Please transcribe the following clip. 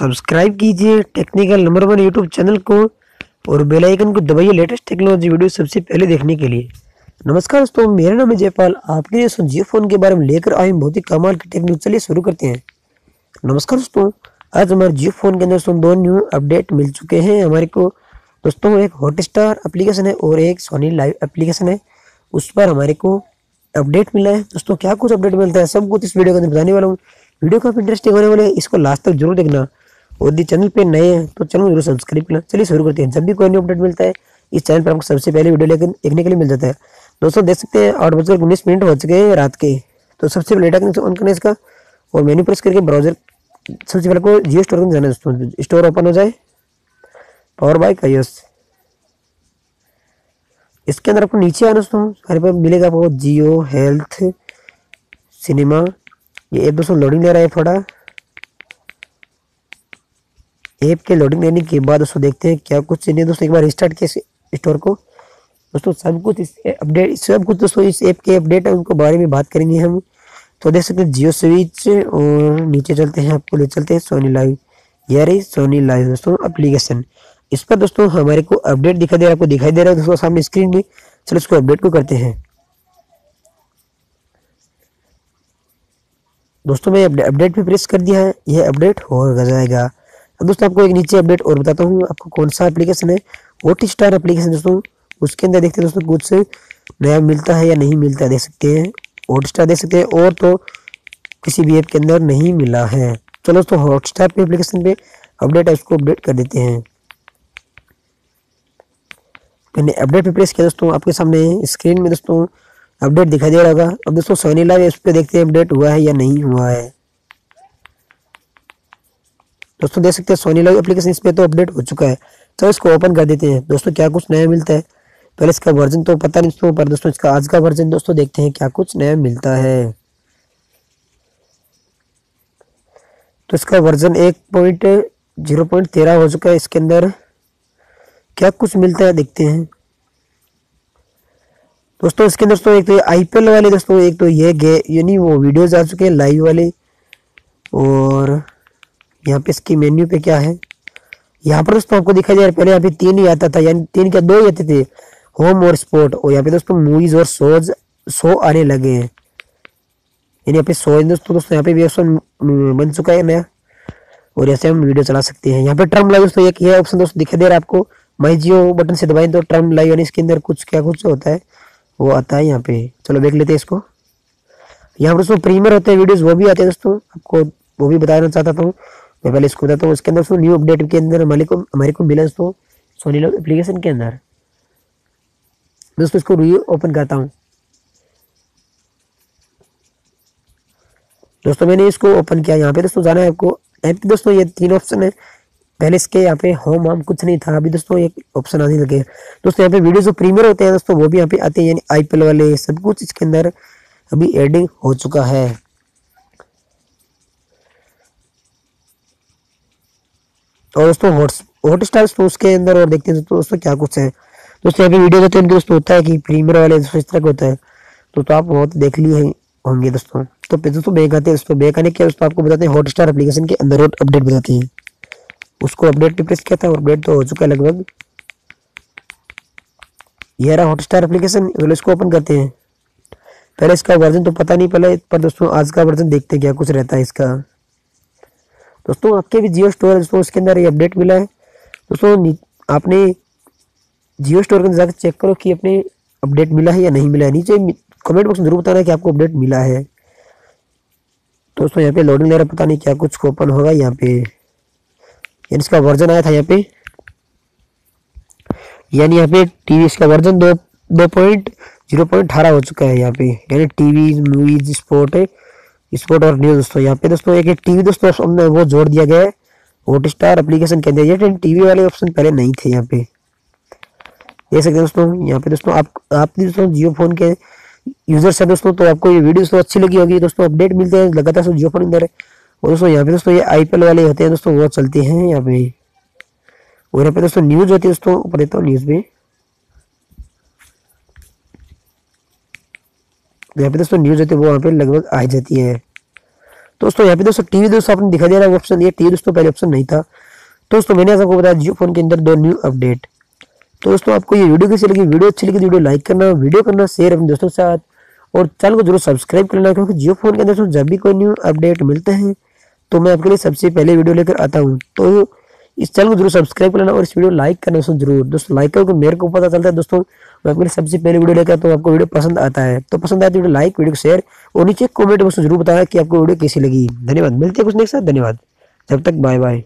Subscribe कीजिए technical number one YouTube channel को और बेल आइकन को दबाइए लेटेस्ट टेक्नोलॉजी वीडियो सबसे पहले देखने के लिए। नमस्कार दोस्तों, मेरा नाम है जयपाल। आपके लिए दोस्तों, जियो फ़ोन के बारे में लेकर आए बहुत ही कमाल की टेक्निक। चलिए शुरू करते हैं। नमस्कार दोस्तों, आज हमारे जियो फ़ोन के अंदर दोस्तों दो न्यू अपडेट मिल चुके हैं हमारे को। दोस्तों, एक हॉट स्टार एप्लीकेशन है और एक सोनी लाइव एप्लीकेशन है। उस पर हमारे को अपडेट मिला है। दोस्तों, क्या कुछ अपडेट मिलता है सब कुछ इस वीडियो के अंदर बताने वाला हूँ। वीडियो काफ़ी इंटरेस्टिंग होने वाले इसको लास्ट तक ज़रूर देखना। और यदि चैनल पे नए हैं तो चैनल ज़रूर सब्सक्राइब करना। चलिए शुरू करते हैं। जब भी कोई न्यू अपडेट मिलता है, इस चैनल पर आपको सबसे पहले वीडियो लेकर देखने के लिए मिल जाता है। दोस्तों, देख सकते हैं, आठ बजकर उन्नीस मिनट हो चुके हैं रात के। तो सबसे पहले डेटा ऑन करना इसका। और मेन्यू प्रेस करके ब्राउज़र सबसे पहले को जियो स्टोर में जाना दोस्तों। स्टोर ओपन हो जाए। पावर बाय कयस इसके अंदर आपको नीचे आना दोस्तों। हमारे पास मिलेगा आपको जियो हेल्थ सिनेमा ये ऐप दोस्तों लोडिंग ले रहा है थोड़ा। ऐप के लोडिंग लेने के बाद दोस्तों देखते हैं क्या कुछ नहीं दोस्तों एक बार रिस्टार्ट किया स्टोर को। दोस्तों सब कुछ इस अपडेट सब कुछ दोस्तों इस ऐप के अपडेट है, उनको बारे में बात करेंगे हम। तो देख सकते हैं जियो स्विच और नीचे चलते हैं, आपको ले चलते हैं सोनी लाइव यार सोनी लाइव दोस्तों अप्लीकेशन इस पर दोस्तों हमारे को अपडेट दिखाई दे रहा है, आपको दिखाई दे रहा है दोस्तों सामने स्क्रीन में। चलो इसको अपडेट को करते हैं। दोस्तों मैं अपडेट पे प्रेस कर दिया है, यह अपडेट हो जाएगा। दोस्तों आपको एक नीचे अपडेट और बताता हूँ, आपको कौन सा एप्लीकेशन है ओटी स्टार एप्लीकेशन दोस्तों। उसके अंदर देखते हैं दोस्तों, कुछ नया मिलता है या नहीं मिलता है, देख सकते हैं। हॉट स्टार देख सकते हैं, और तो किसी भी ऐप के अंदर नहीं मिला है। चलो दोस्तों हॉट स्टार पे एप्लीकेशन पे अपडेट है, उसको अपडेट कर देते हैं। मैंने अपडेट पे प्रेस किया दोस्तों, आपके सामने स्क्रीन में दोस्तों अपडेट दिखाई दे रहा होगा। अब दोस्तों सोनी लाइव इस पर देखते हैं अपडेट हुआ है या नहीं हुआ है। दोस्तों देख सकते हैं सोनी लाइव एप्लीकेशन इस पर तो अपडेट हो चुका है। तो इसको ओपन कर देते हैं। दोस्तों क्या कुछ नया मिलता है? पहले इसका वर्जन तो पता नहीं पर दोस्तों इसका आज का वर्जन दोस्तों देखते हैं क्या कुछ नया मिलता है। तो इसका वर्जन एक पॉइंट ज़ीरो पॉइंट तेरह हो चुका है इसके अंदर। क्या कुछ मिलता है देखते हैं। दोस्तों इसके अंदर दोस्तों एक तो आईपीएल वाले दोस्तों, एक तो ये गे यानी वो वीडियोज़ आ चुके हैं लाइव वाले। और यहाँ पे इसकी मेन्यू पे क्या है? यहाँ पर दोस्तों आपको दिखाई दे रहा है, पहले यहाँ पे तीन ही आता था, यानी तीन क्या, दो ही आते थे। होम और स्पोर्ट और यहाँ पे दोस्तों मूवीज़ और शोज़ शो आने लगे हैं। यानी यहाँ पे शो दोस्तों दोस्तों यहाँ पे भी ऑप्शन बन चुका है नया। और ऐसे हम वीडियो चला सकते हैं। यहाँ पे ट्रम लाइव दोस्तों एक ये ऑप्शन दोस्तों दिखाई दे रहा है आपको। माई जियो बटन से दबाएँ तो ट्रम लाइव यानी इसके अंदर कुछ क्या, कुछ होता है, वो आता है यहाँ पे। चलो देख लेते हैं इसको। यहाँ पर दोस्तों प्रीमियर होते हैं वीडियोस वो भी आते हैं दोस्तों। आपको वो भी बताना चाहता था मैं पहले इसको बताता हूँ उसके अंदर न्यू अपडेट के अंदर हमारे को हमारे को मिला दोस्तों सोनी लॉग एप्लीकेशन के अंदर। दोस्तों इसको री ओपन करता हूँ। दोस्तों, मैंने इसको ओपन किया यहाँ पे। दोस्तों, जाना है आपको। ऐप दोस्तों, ये तीन ऑप्शन है। पहले इसके यहाँ पे होम आम कुछ नहीं था। अभी दोस्तों, एक ऑप्शन आने लगे दोस्तों, यहाँ पे वीडियो जो प्रीमियर होते हैं, दोस्तों, वो भी यहाँ पे आते हैं। यानी आईपीएल वाले, सब कुछ इसके अंदर अभी एडिंग हो चुका है। और दोस्तों हॉट हॉट स्टार उसके अंदर और देखते हैं दोस्तों क्या कुछ है। दोस्तों यहाँ पे वीडियो होते हैं उनके दोस्तों होता है कि प्रीमियर वाले इस तरह का होता है। तो, तो आप बहुत देख लिए होंगे दोस्तों। तो दोस्तों बैग आते हैं दोस्तों बैग आने के दोस्तों आपको बताते हैं हॉट स्टार एप्लीकेशन के अंदर अपडेट बताते हैं। उसको अपडेट पे प्रेस किया था और अपडेट तो हो चुका है लगभग। ये रहा हॉटस्टार एप्लीकेशन इसको ओपन करते हैं। पहले इसका वर्जन तो पता नहीं पहले पर दोस्तों आज का वर्जन देखते हैं क्या कुछ रहता है इसका। दोस्तों, आपके भी जियो स्टोर है, दोस्तों, उसके अंदर ये अपडेट मिला है। दोस्तों आपने जियो स्टोर के अंदर जाकर चेक करो कि अपने अपडेट मिला है या नहीं मिला है। नीचे कमेंट बॉक्स में ज़रूर बताना कि आपको अपडेट मिला है। दोस्तों, यहाँ पे लोडिंग ले रहा पता नहीं क्या कुछ ओपन होगा यहाँ पे। यानी इसका वर्जन आया था यहाँ पे। यानी यहाँ पे टीवी इसका वर्जन दो दो पॉइंट ज़ीरो पॉइंट अठारह हो चुका है यहाँ पे। यानी टीवी मूवीज़ स्पोर्ट स्पोर्ट और न्यूज़ दोस्तों, यहाँ पे दोस्तों, एक टीवी दोस्तों वो जोड़ दिया गया है। हॉट स्टार एप्लीकेशन के अंदर ये टीवी वाले ऑप्शन पहले नहीं थे यहाँ पे। देख सकते हैं दोस्तों, यहाँ पे दोस्तों, आप आप दोस्तों, जियो फ़ोन के यूज़र्स है दोस्तों तो आपको ये वीडियो दोस्तों अच्छी लगी होगी। दोस्तों अपडेट मिलते हैं, लगातार जियो फ़ोन अंदर और दोस्तों, यहाँ पे दोस्तों, ये आईपीएल वाले होते हैं दोस्तों, वो चलते हैं यहाँ पे। और यहाँ पे दोस्तों न्यूज़ होती है दोस्तों, ऊपर देता हूँ न्यूज़ में। यहाँ पे दोस्तों न्यूज़ होती है वो वहाँ पे लगभग आ जाती है। दोस्तों यहाँ पे दोस्तों टीवी दोस्तों आपने दिखा दिया ऑप्शन ये टीवी दोस्तों पहले ऑप्शन नहीं था। दोस्तों मैंने आपको बताया जियो फ़ोन के अंदर दो न्यू अपडेट तो दोस्तों आपको ये वीडियो कैसी लगी, वीडियो अच्छी लगी तो वीडियो लाइक करना, वीडियो करना शेयर अपने दोस्तों के साथ। और चैनल को ज़रूर सब्सक्राइब करना, क्योंकि जियो फ़ोन के अंदर जब भी कोई न्यू अपडेट मिलते हैं तो मैं आपके लिए सबसे पहले वीडियो लेकर आता हूँ। तो इस चैनल को ज़रूर सब्सक्राइब कर लेना और इस वीडियो लाइक करने दोस्तों ज़रूर। दोस्तों, लाइक करो मेरे को पता चलता है दोस्तों, मैं अपने सबसे पहले वीडियो लेकर तो आपको वीडियो पसंद आता है। तो पसंद आया तो वीडियो लाइक, वीडियो को शेयर और नीचे कॉमेंट बॉक्स में ज़रूर बताया कि आपको वीडियो कैसी लगी। धन्यवाद, मिलते हैं कुछ नेक्स्ट धन्यवाद। जब तक बाय बाय